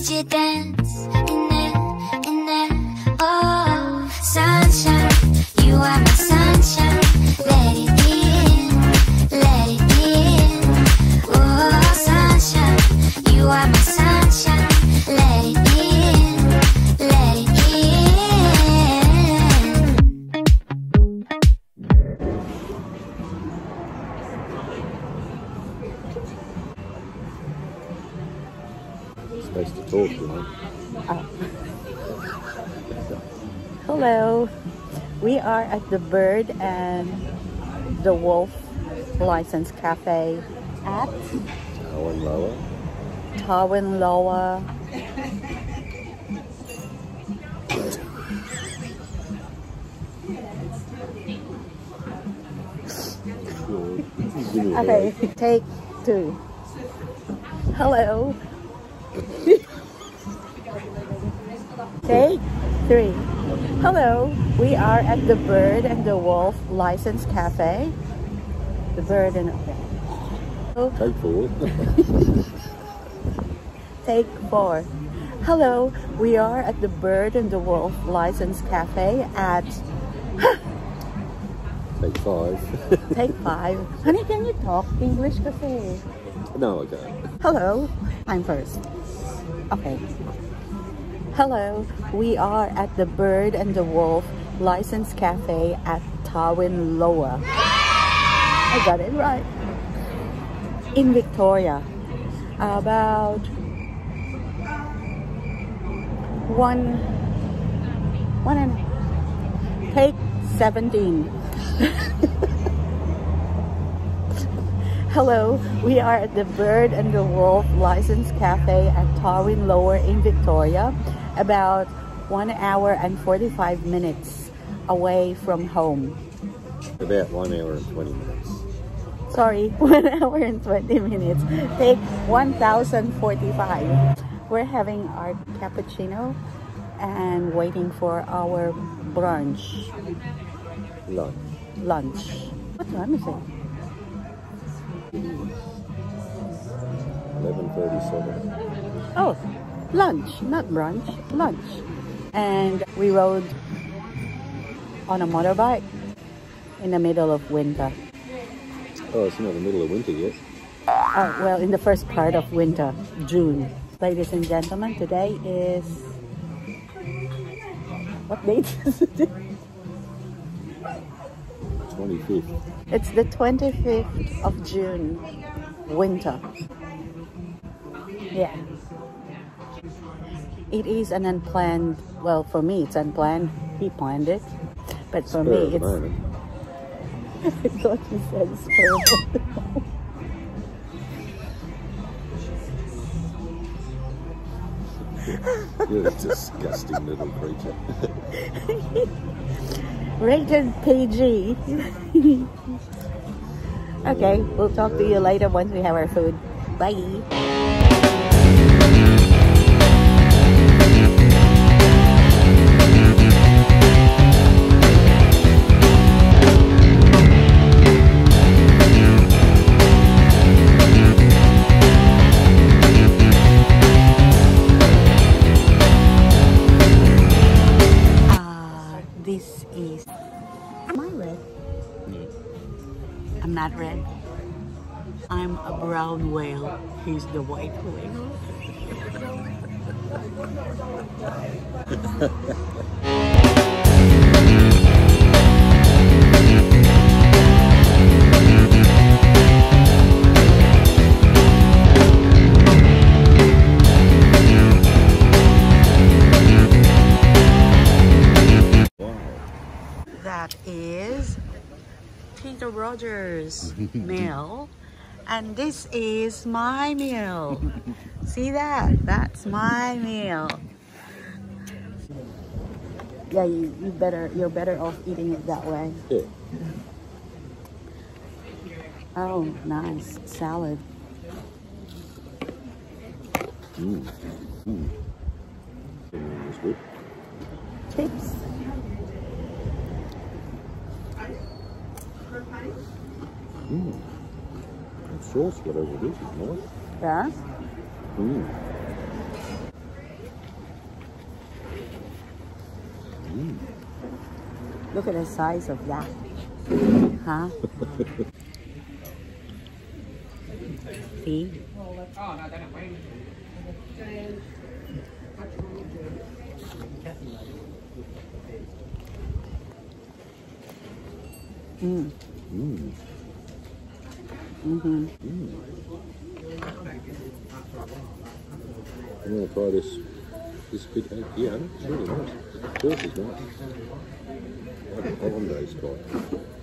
接单。Supposed to talk, you know. Oh. Hello. We are at the Bird and the Wolf License Cafe at Lower and lower. Tarwin Lower. Sure. Give me a Okay, take two. Hello. Take three. Hello. We are at the Bird and the Wolf License Cafe. The Bird and the Okay. Take four. Take four. Hello, we are at the Bird and the Wolf License Cafe at Take five. Take Five. Honey, can you talk English kasi? no, I can't. Hello, I'm first. Okay. Hello, we are at the Bird and the Wolf License Cafe at Tarwin Lower. I got it right. In Victoria. About one, one and take 17. Hello, we are at the Bird and the Wolf License Cafe at Tarwin Lower in Victoria, about one hour and 45 minutes away from home. About one hour and 20 minutes. Sorry, one hour and 20 minutes. Take 1045. We're having our cappuccino and waiting for our brunch, Lunch. lunch. What time is it? 11.37. Oh, lunch, not brunch, lunch. And we rode on a motorbike in the middle of winter. Oh, it's not the middle of winter yet. Oh, well, in the first part of winter, June. Ladies and gentlemen, today is. What date is it? 25th. It's the 25th of June, winter. Yeah. It is an unplanned, well, for me, it's unplanned. He planned it. But for Spur me, it's. I thought you said spur of the. You're a disgusting little creature. Rated PG. okay, we'll talk to you later once we have our food. Bye. This is. Am I red? I'm not red. I'm a brown whale. He's the white whale. Peter Rogers' meal. And this is my meal. See that? That's my meal. Yeah, you, you better you're better off eating it that way. Yeah. Oh, nice. Salad. Mm. Mm. Cinnamon. Tips. Mmm. That sauce, whatever it is, is nice. Yeah? Mmm. Look at the size of that. Huh? See? Mm. Mm. Mm-hmm. I'm going to try this this bit out here. It's really nice. Sauce is nice. Like a hollandaise type.